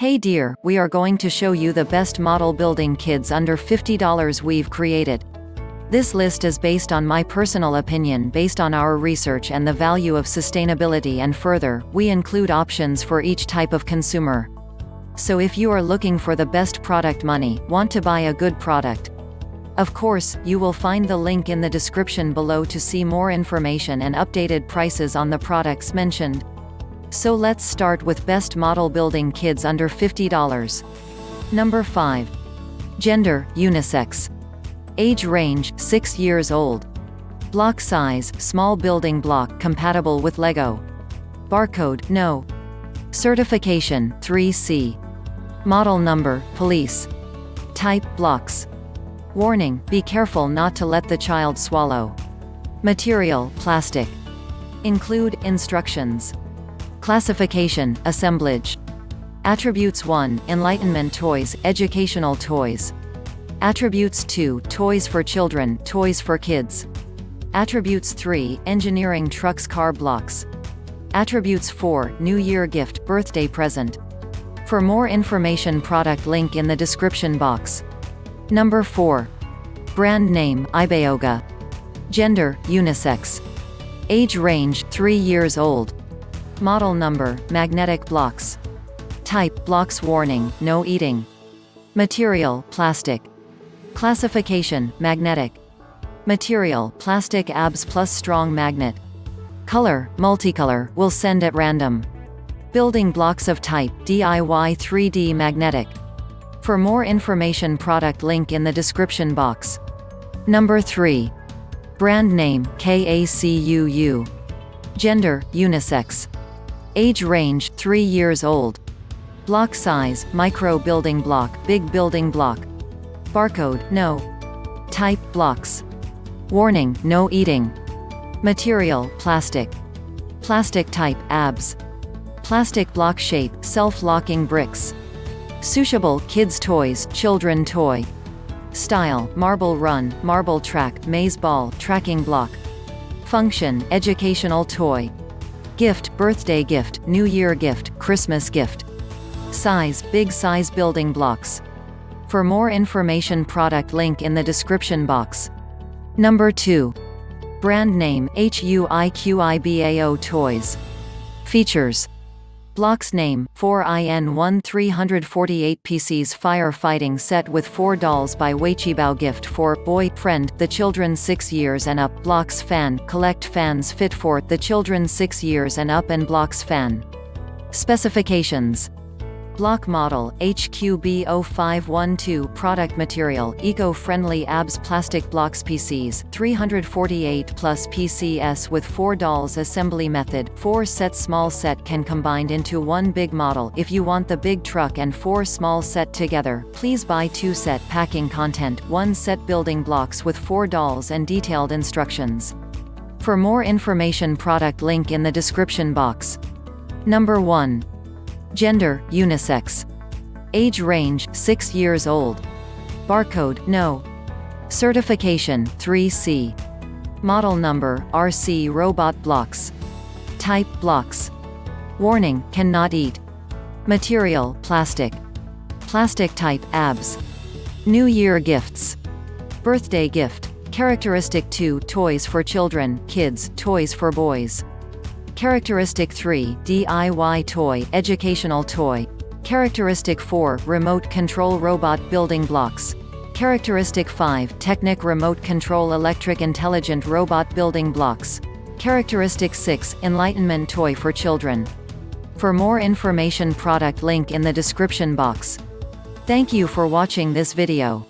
Hey dear, we are going to show you the best model building kits under $50 we've created. This list is based on my personal opinion based on our research and the value of sustainability and further, we include options for each type of consumer. So if you are looking for the best product money, want to buy a good product. Of course, you will find the link in the description below to see more information and updated prices on the products mentioned. So let's start with best model building kits under $50. Number 5. Gender, unisex. Age range, 6 years old. Block size, small building block compatible with LEGO. Barcode, no. Certification, 3C. Model number, police. Type, blocks. Warning, be careful not to let the child swallow. Material, plastic. Include, instructions. Classification, assemblage. Attributes 1, Enlightenment Toys, Educational Toys. Attributes 2, Toys for Children, Toys for Kids. Attributes 3, Engineering Trucks Car Blocks. Attributes 4, New Year Gift, Birthday Present. For more information product link in the description box. Number 4. Brand name, Ibeoga. Gender, unisex. Age range, 3 years old. Model number, magnetic blocks. Type, blocks warning, no eating. Material, plastic. Classification, magnetic. Material, plastic abs plus strong magnet. Color, multicolor, will send at random. Building blocks of type, DIY 3D magnetic. For more information product link in the description box. Number 3. Brand name, KACUU. Gender, unisex. Age range, 3 years old. Block size, micro building block, big building block. Barcode, no. Type, blocks. Warning, no eating. Material, plastic. Plastic type, abs. Plastic block shape, self-locking bricks. Sushable, kids toys, children toy. Style, marble run, marble track, maze ball, tracking block. Function, educational toy. Gift, birthday gift, New Year gift, Christmas gift. Size, big size building blocks. For more information product link in the description box. Number 2. Brand name, HUIQIBAO Toys. Features. Blocks name, 4IN1 348 PCs Firefighting set with 4 dolls by HUIQIBAO gift for boy, friend, the children 6 years and up Blocks fan, collect fans fit for the children 6 years and up and Blocks fan. Specifications Block model, HQB0512 Product material, eco-friendly ABS plastic blocks PCs, 348 plus PCS with 4 dolls assembly method, 4 set small set can combined into one big model if you want the big truck and 4 small set together, please buy 2 set packing content, 1 set building blocks with 4 dolls and detailed instructions. For more information product link in the description box. Number 1. Gender, unisex. Age range, 6 years old. Barcode, no. Certification, 3C. Model number, RC Robot Blocks. Type, blocks. Warning, cannot eat. Material, plastic. Plastic type, abs. New Year gifts. Birthday gift. Characteristic 2, toys for children, kids, toys for boys. Characteristic 3, DIY toy, educational toy. Characteristic 4, remote control robot building blocks. Characteristic 5, Technic remote control electric intelligent robot building blocks. Characteristic 6, Enlightenment toy for children. For more information product link in the description box. Thank you for watching this video.